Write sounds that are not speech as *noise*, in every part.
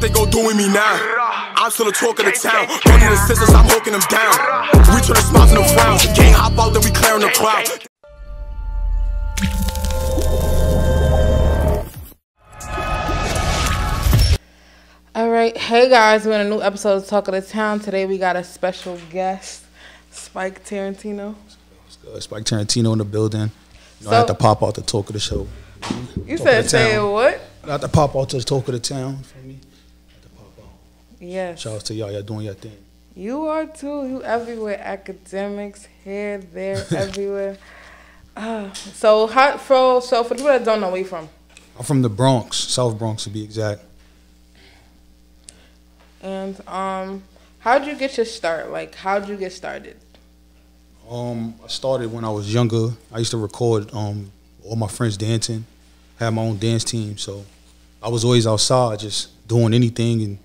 what they go do with me now. I'm still the talk of the town. Don't need assistance, I'm hooking them down. We turn the smiles into frowns. Gang hop out, then we clearing the crowd. All right, hey guys, we're in a new episode of Talk of the Town. Today we got a special guest, Spike Tarantino. Spike Tarantino in the building. You know, I So- had to pop out the talk of the show. You Talk said say town. what? I had to pop out to the talk of the town for me. Had to pop out. Yes. Shout out to y'all. Y'all doing your thing. You are too. You everywhere. Akademics, here, there, *laughs* everywhere. Uh, so how for so for people that don't know where you from, I'm from the Bronx, South Bronx to be exact. and um, how'd you get your start? Like, how'd you get started? Um, I started when I was younger. I used to record um, all my friends dancing. Had my own dance team, so I was always outside, just doing anything and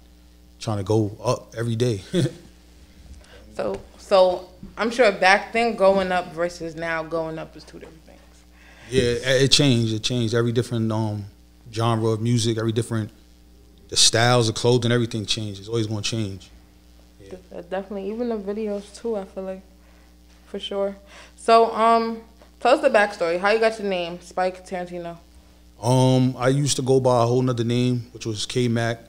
trying to go up every day. *laughs* So so I'm sure back then going up versus now going up is two different things. Yeah, it changed. It changed. Every different um, genre of music, every different the styles of clothing, everything changes. It's always going to change. Uh, Definitely, even the videos too. I feel like, for sure. So, um, tell us the backstory. How you got your name, Spike Tarantino? Um, I used to go by a whole nother name, which was K Mac,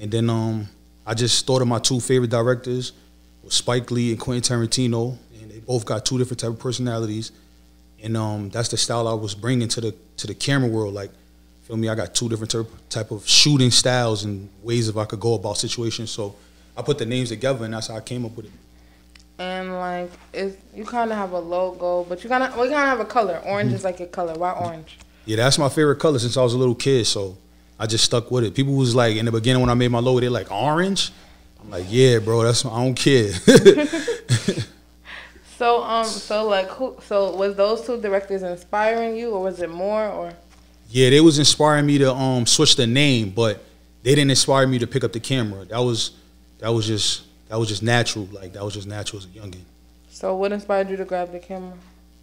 and then um, I just thought of my two favorite directors, was Spike Lee and Quentin Tarantino, and they both got two different type of personalities, and um, that's the style I was bringing to the to the camera world. Like, feel me? I got two different type type of shooting styles and ways of I could go about situations. So I put the names together, and that's how I came up with it. And like, you kind of have a logo, but you kind of we kind of have a color. Orange is like your color. Why orange? Yeah, that's my favorite color since I was a little kid. So I just stuck with it. People was like in the beginning when I made my logo, they're like orange. I'm like, yeah, bro, that's I don't care. *laughs* So, um, so like, who? So was those two directors inspiring you, or was it more, or? yeah, they was inspiring me to um switch the name, but they didn't inspire me to pick up the camera. That was that was just that was just natural. Like that was just natural as a youngin. So what inspired you to grab the camera?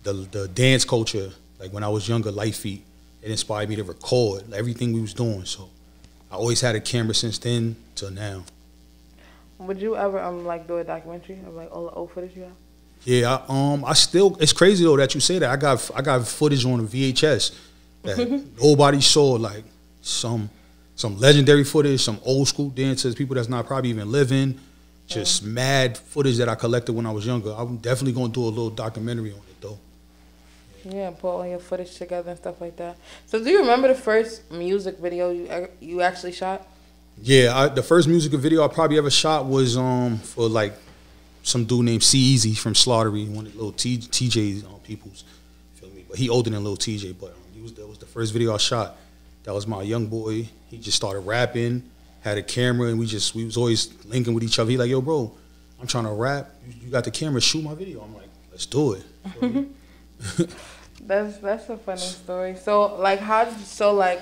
The the dance culture, like when I was younger, Lite Feet, it inspired me to record everything we was doing. So I always had a camera since then till now. Would you ever um like do a documentary of like all the old footage you have? Yeah, I, um, I still. It's crazy though that you say that. I got I got footage on a VHS that *laughs* nobody saw. Like some some legendary footage, some old school dancers, people that's not probably even living. Just mad footage that I collected when I was younger. I'm definitely gonna do a little documentary on it though. Yeah, put all your footage together and stuff like that. So do you remember the first music video you you actually shot? Yeah, I, the first music video I probably ever shot was um for like some dude named C Easy from Slaughtery, one of the little T, TJ's um, peoples. Feel me? But he older than Lil Tjay, but um, he was that was the first video I shot. That was my young boy. He just started rapping, had a camera, and we just we was always linking with each other. He like, yo, bro, I'm trying to rap. You, you got the camera, shoot my video. I'm like, let's do it. *laughs* *laughs* That's that's a funny story. So like how did so like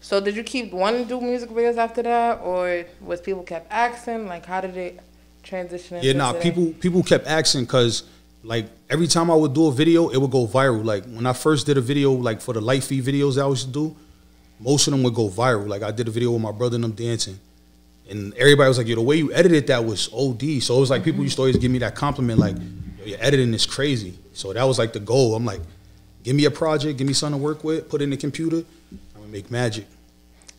so did you keep wanting to do music videos after that or was people kept asking? Like how did it transition into Yeah, nah. today? People people kept asking because like every time I would do a video, it would go viral. Like when I first did a video, like for the lite feet videos that I used to do, most of them would go viral. Like I did a video with my brother and them dancing, and everybody was like, "Yo, the way you edited that was OD." So it was like people used to always give me that compliment, like, "Your editing is crazy." So that was like the goal. I'm like, "Give me a project, give me something to work with, put it in the computer, I'm gonna make magic."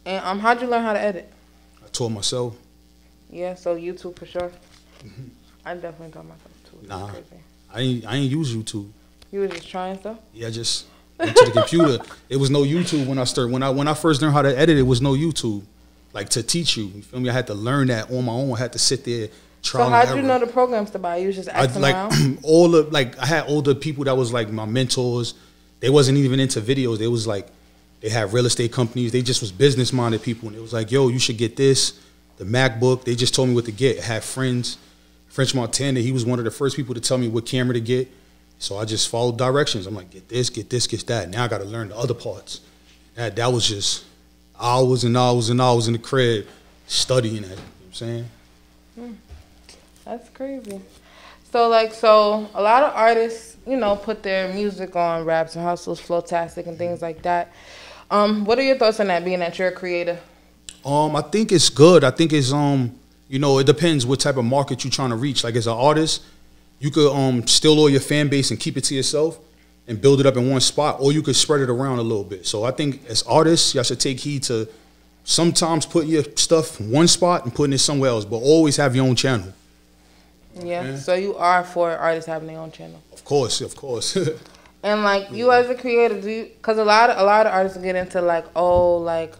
And um how'd you learn how to edit? I taught myself. Yeah, so YouTube for sure. I definitely taught myself too. Nah. crazy. I ain't I ain't use YouTube. You were just trying stuff? Yeah, I just went to the computer. It was no YouTube when I started. When I when I first learned how to edit, it was no YouTube. Like to teach you, you feel me? I had to learn that on my own. I had to sit there, try. So how'd you know the programs to buy? You was just I asking like around? *clears throat* all the like I had older people that was like my mentors. They wasn't even into videos. They was like they had real estate companies. They just was business minded people, and it was like, yo, you should get this, the MacBook. They just told me what to get. I had friends, French Montana. He was one of the first people to tell me what camera to get. So I just followed directions. I'm like, get this, get this, get that. Now I got to learn the other parts. That that was just hours and hours and hours in the crib studying that. You know what I'm saying. Hmm. That's crazy. So like so a lot of artists, you know, put their music on raps and hustles, flowtastic and things like that. Um, what are your thoughts on that being that you're a creator? Um, I think it's good. I think it's um, you know, it depends what type of market you're trying to reach. Like as an artist, you could um all your fan base and keep it to yourself and build it up in one spot, or you could spread it around a little bit. So I think as artists, y'all should take heed to sometimes put your stuff one spot and putting it somewhere else, but always have your own channel. Yeah. yeah. So you are for artists having their own channel. Of course, of course. *laughs* and like you as a creator, do you? Because a lot of a lot of artists get into like oh like.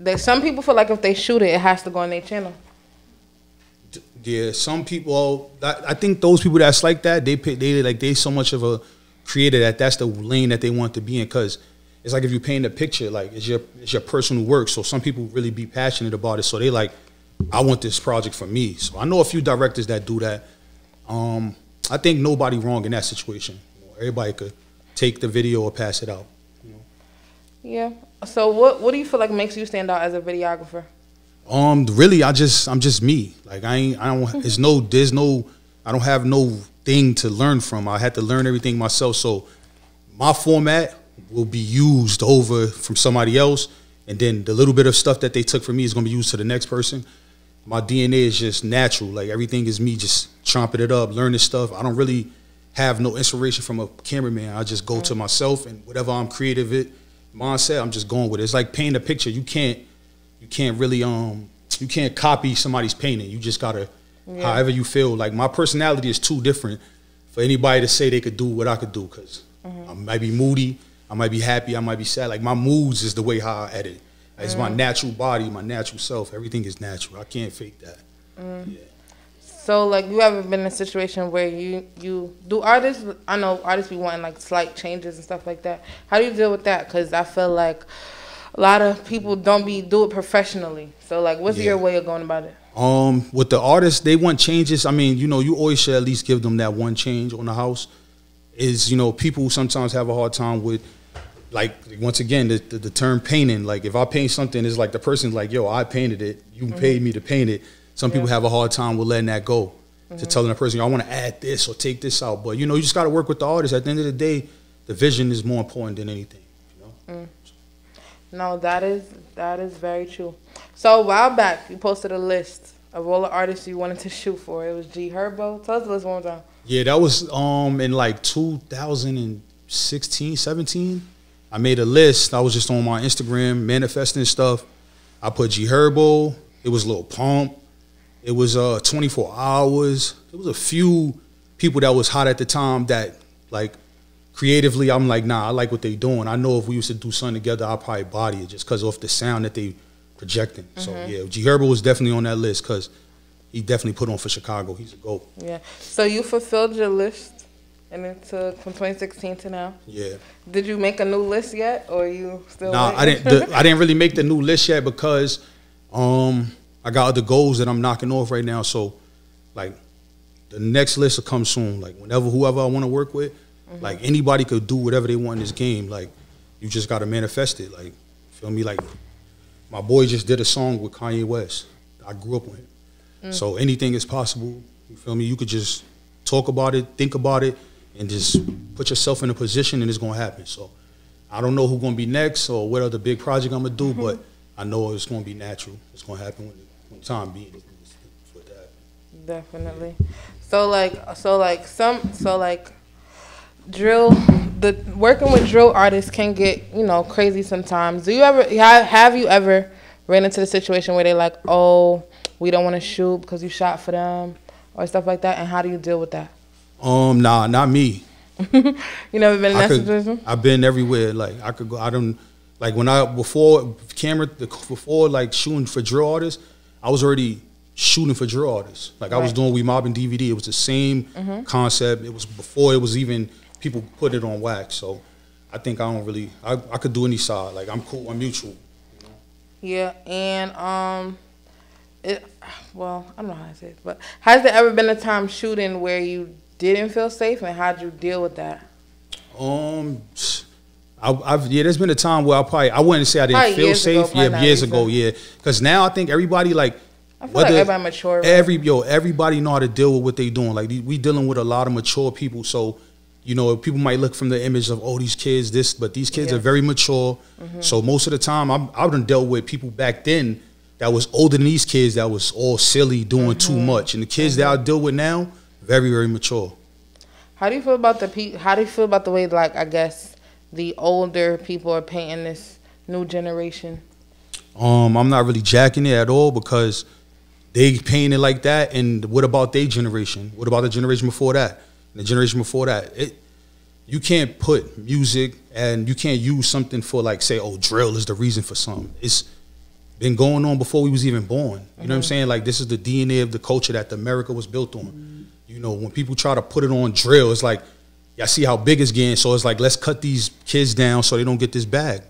They, some people feel like if they shoot it, it has to go on their channel. Yeah, some people. Oh, I think those people that's like that, they they like they so much of a creator that that's the lane that they want to be in. Because it's like if you paint a picture, like it's your it's your personal work. So some people really be passionate about it. So they like, I want this project for me. So I know a few directors that do that. Um, I think nobody wrong in that situation. Everybody could take the video or pass it out. You know? Yeah. So what what do you feel like makes you stand out as a videographer? Um, really, I just I'm just me. Like I ain't I don't. It's no. There's no. I don't have no thing to learn from. I had to learn everything myself. So my format will be used over from somebody else, and then the little bit of stuff that they took from me is gonna be used to the next person. My DNA is just natural. Like everything is me just chomping it up, learning stuff. I don't really have no inspiration from a cameraman. I just go to myself and whatever I'm creative it mindset, I'm just going with it. It's like painting a picture. You can't you can't really um you can't copy somebody's painting. You just gotta yeah. however you feel. Like my personality is too different for anybody to say they could do what I could do because mm-hmm. I might be moody, I might be happy, I might be sad. Like my moods is the way how I edit. It's mm-hmm. my natural body, my natural self. Everything is natural. I can't fake that. Mm. Yeah. So like you ever been in a situation where you you do artists? I know artists be wanting like slight changes and stuff like that. How do you deal with that? Because I feel like a lot of people don't be do it professionally. So like, what's yeah. your way of going about it? Um, with the artists, they want changes. I mean, you know, you always should at least give them that one change on the house. Is you know, people sometimes have a hard time with, like, once again, the, the, the term painting. Like, if I paint something, it's like the person's like, "Yo, I painted it. You mm-hmm. paid me to paint it." Some yeah. people have a hard time with letting that go. Mm-hmm. To telling the person, "I want to add this or take this out," but you know, you just got to work with the artist. At the end of the day, the vision is more important than anything. You know. Mm. No, that is that is very true. So a while back, you posted a list of all the artists you wanted to shoot for. It was G Herbo. Tell us the list one more time. Yeah, that was um in like 2016, 17. I made a list. I was just on my Instagram manifesting stuff. I put G Herbo. It was Lil Pump. It was uh 24 hours. There was a few people that was hot at the time that like creatively, I'm like, nah, I like what they doing. I know if we used to do something together, I'd probably body it just because of the sound that they projecting. Mm-hmm. So yeah, G Herbo was definitely on that list because he definitely put on for Chicago. He's a goat. Yeah. So you fulfilled your list, and it took from 2016 to now. Yeah. Did you make a new list yet, or you still? Nah. I didn't. The, I didn't really make the new list yet because um, I got other goals that I'm knocking off right now. So, like, the next list will come soon. Like whenever whoever I want to work with Mm-hmm. Like anybody could do whatever they want in this game. Like you just gotta manifest it. Like feel me? Like my boy just did a song with Kanye West. I grew up with him. Mm. So anything is possible. You feel me? You could just talk about it, think about it, and just put yourself in a position and it's gonna happen. So I don't know who's gonna be next or what other big project I'm gonna do, mm-hmm. but I know it's gonna be natural. It's gonna happen when, when time being. Definitely. So like so like some so like drill the working with drill artists can get you know crazy sometimes. Do you ever have have you ever ran into the situation where they're like, oh, we don't want to shoot because you shot for them or stuff like that, and how do you deal with that? Um, nah, not me. *laughs* you never been in I that could, situation? I've been everywhere. Like I could go. I don't like when I before camera before like shooting for drill artists. I was already shooting for drill artists. Like right. I was doing We Mobbing DVD. It was the same mm-hmm. concept. It was before it was even people put it on wax. So I think I don't really. I, I could do any side. Like I'm cool. I'm mutual. You know? Yeah, and um, it. Well, I don't know how to say it, but has there ever been a time shooting where you didn't feel safe, and how'd you deal with that? Um. I, have yeah, there's been a time where I probably I wouldn't say I didn't probably feel safe. Ago, yeah, years ago, yeah. Because now I think everybody like I feel like everybody mature. Every yo, everybody know how to deal with what they doing. Like we dealing with a lot of mature people, so you know, people might look from the image of oh these kids this, but these kids Yeah. are very mature. Mm-hmm. So most of the time, I'm, I've done dealt with people back then that was older than these kids that was all silly, doing too mm-hmm. much, and the kids that I mm-hmm. deal with now, very very mature. How do you feel about the pe- How do you feel about the way, like, I guess the older people are painting this new generation? Um, I'm not really jacking it at all because they painted it like that. And what about their generation? What about the generation before that? And the generation before that? It, you can't put music and you can't use something for like say, oh, drill is the reason for something. It's been going on before we was even born. You know what I'm saying? Like this is the DNA of the culture that America was built on. You know, when people try to put it on drill, it's like, y'all see how big it's getting. So it's like, let's cut these kids down so they don't get this bag.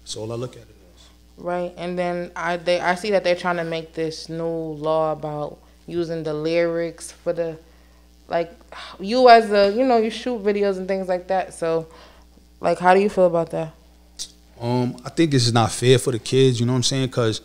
That's all I look at it as. Right, and then I they I see that they're trying to make this new law about using the lyrics for the like you as a you know you shoot videos and things like that. So, like, how do you feel about that? Um, I think this is not fair for the kids. You know what I'm saying? Because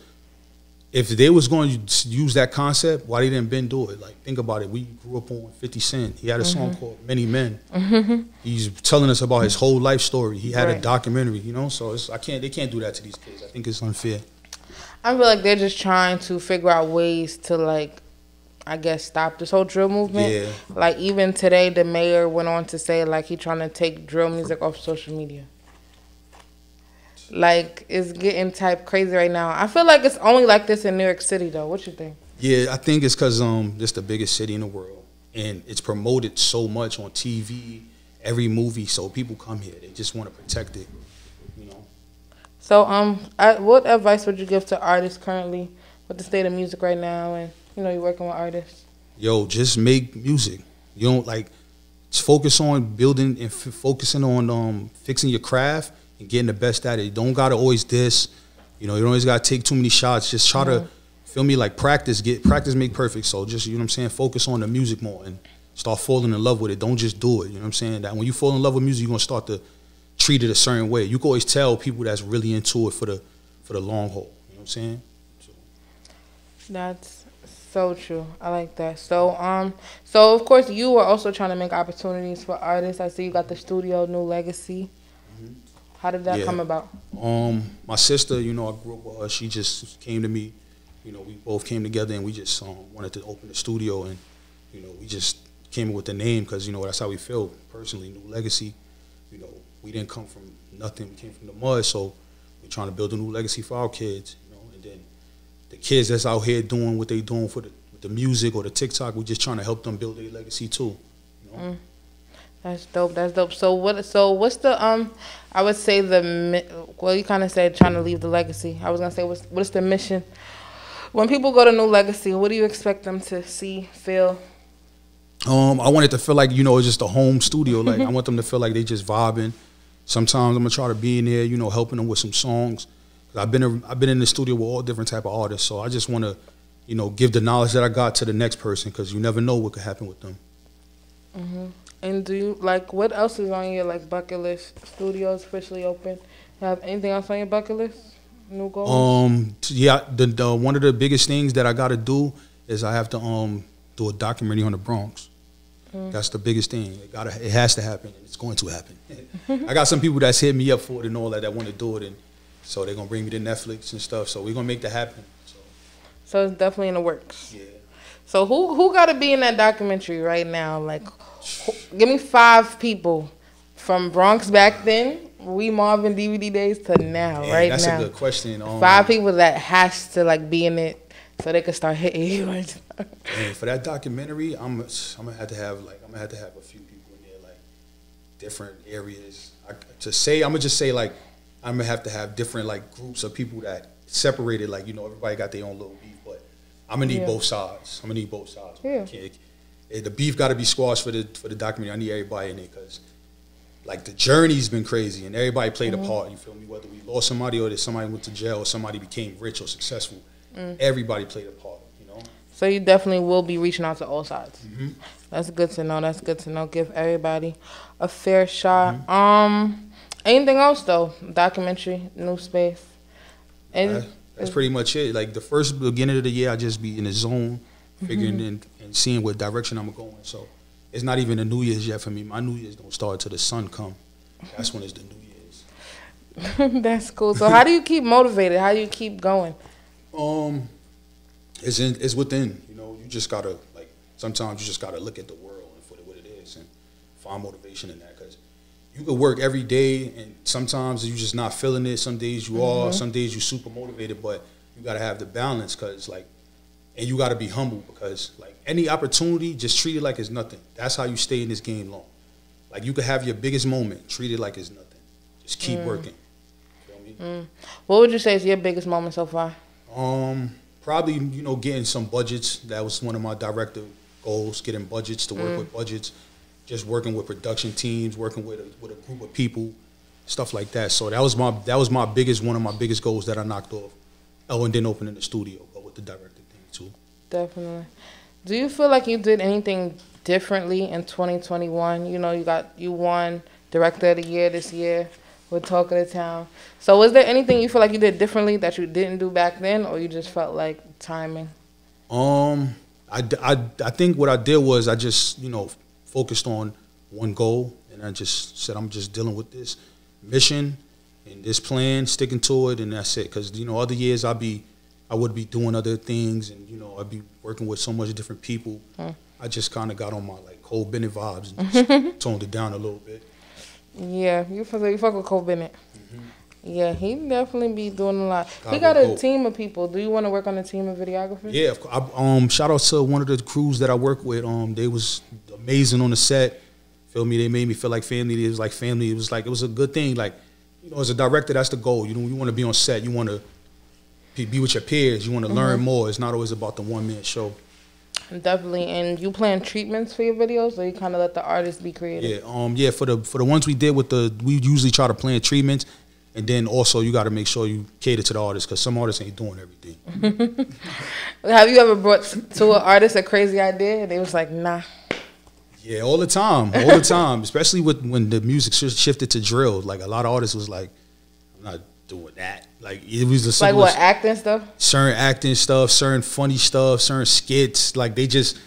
if they was going to use that concept, why they didn't Ben do it? Like, think about it. We grew up on 50 Cent. He had a song mm-hmm. called Many Men. Mm-hmm. He's telling us about his whole life story. He had a documentary. You know, so it's, I can't. They can't do that to these kids. I think it's unfair. I feel like they're just trying to figure out ways to like, I guess, stop this whole drill movement. Yeah. Like even today, the mayor went on to say like he trying to take drill music off social media. Like it's getting type crazy right now. I feel like it's only like this in New York City though. What you think? Yeah, I think it's because um, this the biggest city in the world, and it's promoted so much on TV, every movie. So people come here. They just want to protect it. You know. So um, I, what advice would you give to artists currently with the state of music right now, and you know you're working with artists? yo, just make music. You don't like just focus on building and f- focusing on um, fixing your craft and getting the best at it. You don't gotta always this. You know, you don't always gotta take too many shots. Just try to feel me like practice. Get practice make perfect. So just you know what I'm saying. Focus on the music more and start falling in love with it. Don't just do it. You know what I'm saying. That when you fall in love with music, you're gonna start to treat it a certain way. You can always tell people that's really into it for the for the long haul. You know what I'm saying. That's so true. I like that. So um, so of course you were also trying to make opportunities for artists. I see you got the studio, New Legacy. How did that Yeah. come about? Um, my sister, you know, I grew up with her. She just came to me. You know, we both came together and we just um, wanted to open the studio, and you know, we just came up with the name because you know that's how we feel personally. New legacy. You know, we didn't come from nothing. We came from the mud, so we're trying to build a new legacy for our kids. You know, and then the kids that's out here doing what they doing for the with the music or the TikTok, we're just trying to help them build their legacy too. You know? That's dope. That's dope. So what? So what's the um? I would say the well, you kind of said trying to leave the legacy. I was gonna say what's what's the mission? When people go to New Legacy, what do you expect them to see, feel? Um, I want it to feel like you know it's just a home studio. Like I *laughs* want them to feel like they just vibing. Sometimes I'm gonna try to be in there, you know, helping them with some songs. I've been a, I've been in the studio with all different type of artists, so I just want to, you know, give the knowledge that I got to the next person because you never know what could happen with them. And do you like what else is on your like bucket list? Studios officially open. Have anything else on your bucket list? New goals? Um, yeah, the, the one of the biggest things that I got to do is I have to um do a documentary on the Bronx. That's the biggest thing. It gotta, it has to happen, and it's going to happen. *laughs* I got some people that's hit me up for it and all that that want to do it, and so they're gonna bring me to Netflix and stuff. So we're gonna make that happen. So so it's definitely in the works. yeah. So who who got to be in that documentary right now? Like, give me five people from Bronx back then, we Mobbing DVD days to now, right that's now. a good question. Um, Five people that has to like be in it so they can start hitting you. *laughs* man, for that documentary, I'm I'm gonna have to have like I'm gonna have to have a few people in there, like different areas. I, to say, I'm gonna just say like I'm gonna have to have different like groups of people that separated. Like you know, everybody got their own little beef, but I'm gonna need Yeah. both sides. I'm gonna need both sides. Yeah. The beef got to be squashed for the for the documentary. I need everybody in there because. Like the journey's been crazy, and everybody played Mm-hmm. a part. You feel me? Whether we lost somebody, or that somebody went to jail, or somebody became rich or successful, Mm. everybody played a part. You know. So you definitely will be reaching out to all sides. Mm-hmm. That's good to know. That's good to know. Give everybody a fair shot. Mm-hmm. Um, anything else though? Documentary, new space. And That- that's pretty much it. Like the first beginning of the year, I just be in the zone, figuring Mm-hmm. And, seeing what direction I'm going. So it's not even the New Year's yet for me. My New Year's don't start till the sun come. That's when it's the New Year's. *laughs* That's cool. So how do you keep motivated? How do you keep going? Um, it's in, it's within. You know, you just gotta like sometimes you just gotta look at the world and for what it is and find motivation in that because you could work every day and sometimes you're just not feeling it. Some days you are, some days you're super motivated, but you gotta have the balance because like, and you gotta be humble because like any opportunity, just treat it like it's nothing. That's how you stay in this game long. Like you could have your biggest moment, treat it like it's nothing. Just keep mm. working. Feel me? Mm. What would you say is your biggest moment so far? Um, probably you know getting some budgets. That was one of my director goals: getting budgets to work mm. with budgets, just working with production teams, working with a, with a group of people, stuff like that. So that was my that was my biggest one of my biggest goals that I knocked off. Oh, and then opening the studio, but with the director too. Definitely. Do you feel like you did anything differently in 2021? You know, you got you won Director of the Year this year with Talk of the Town. So, was there anything you feel like you did differently that you didn't do back then, or you just felt like timing? Um, I, I, I think what I did was I just you know focused on one goal, and I just said I'm just dealing with this mission and this plan, sticking to it, and that's it. Because you know other years I'd be I would be doing other things, and you know I'd be working with so much different people. I just kind of got on my like Cole Bennett vibes and just *laughs* toned it down a little bit. Yeah, you fuck, you fuck with Cole Bennett. Yeah, he definitely be doing a lot. he got a go. team of people. Do you want to work on a team of videographers? Yeah, of course. I, um, shout out to one of the crews that I work with. Um, they was amazing on the set. Feel me? They made me feel like family. It was like family. It was like it was a good thing. Like, you know, as a director, that's the goal. You know, you want to be on set. You want to be, with your peers. You want to learn more. It's not always about the one man show. Definitely. And you plan treatments for your videos, or you kind of let the artist be creative? Yeah, um, yeah. For the for the ones we did with the, we usually try to plan treatments, and then also you got to make sure you cater to the artist because some artists ain't doing everything. *laughs* Have you ever brought to an artist a crazy idea and they was like, nah? Yeah, all the time, all the time. *laughs* Especially with when the music sh- shifted to drill. Like a lot of artists was like, "I'm not doing that." Like it was the Like what, acting stuff? certain acting stuff, certain funny stuff, certain skits. Like they just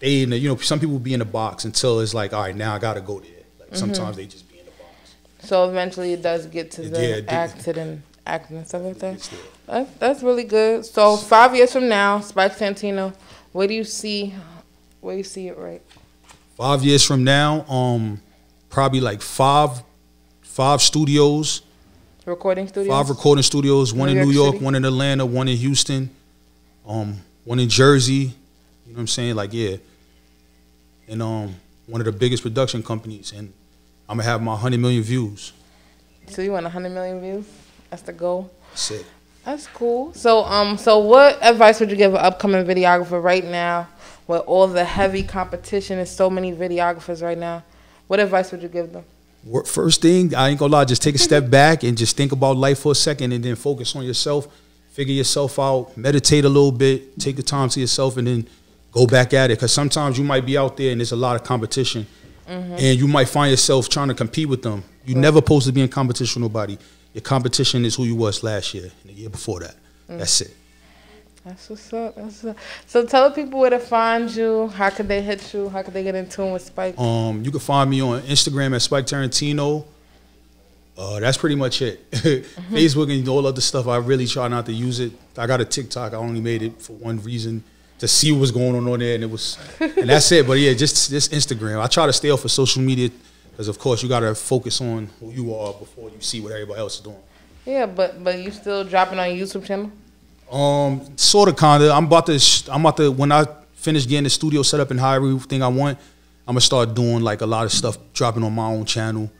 they you know some people be in the box until it's like, all right, now I gotta go there. Like Mm-hmm. sometimes they just be in the box. So eventually it does get to the Yeah, acting and acting and stuff like that. That's, that's really good. So five years from now, Spike Tarantino, where do you see, where do you see it right? Five years from now, um, probably like five five studios, Recording studios? five recording studios, one New in New York, City? one in Atlanta, one in Houston, um, one in Jersey. You know what I'm saying? Like yeah, and um, one of the biggest production companies, and I'm gonna have my hundred million views. So you want 100 million views? That's the goal. That's it. That's cool. So, um, so what advice would you give an upcoming videographer right now, with all the heavy competition and so many videographers right now? What advice would you give them? First thing, I ain't gonna lie, just take a step *laughs* back and just think about life for a second and then focus on yourself, figure yourself out, meditate a little bit, take the time to yourself and then go back at it. Cause sometimes you might be out there and there's a lot of competition mm-hmm. and you might find yourself trying to compete with them. You're never supposed to be in competition with nobody. Your competition is who you was last year and the year before that. Mm. That's it. That's what's up. That's what's up. So tell people where to find you. How could they hit you? How could they get in tune with Spike? Um, you can find me on Instagram at Spike Tarantino. Uh, that's pretty much it. *laughs* Facebook and all other stuff, I really try not to use it. I got a TikTok. I only made it for one reason to see what was going on on there, and it was, and that's it. But yeah, just just Instagram. I try to stay off of social media because, of course, you got to focus on who you are before you see what everybody else is doing. Yeah, but but you still dropping on your YouTube channel? Um, sort of, kinda. I'm about to. I'm about to. When I finish getting the studio set up and hire everything I want, I'm gonna start doing like a lot of stuff, dropping on my own channel.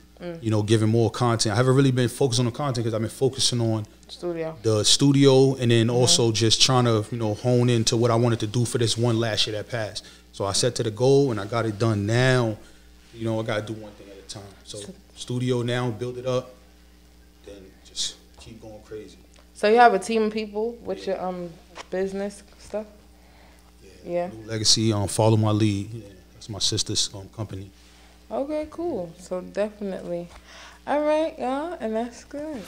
You know, giving more content. I haven't really been focused on the content because I've been focusing on Studio. the studio and then also just trying to you know hone into what I wanted to do for this one last year that passed. So I set to the goal and I got it done now. You know, I got to do one thing at a time. So studio now, build it up, then just keep going crazy. So you have a team of people with your um business stuff. Yeah. New Legacy, um, follow my lead. Yeah, that's my sister's um, company. Okay, cool. So definitely. All right, y'all, and that's good.